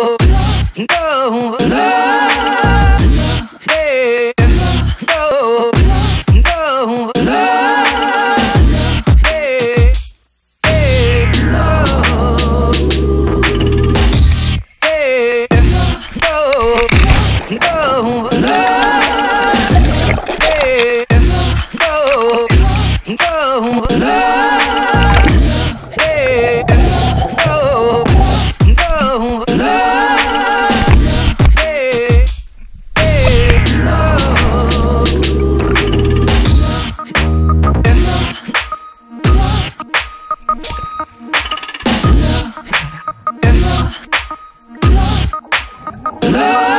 no, no, yeah. yeah. No. love.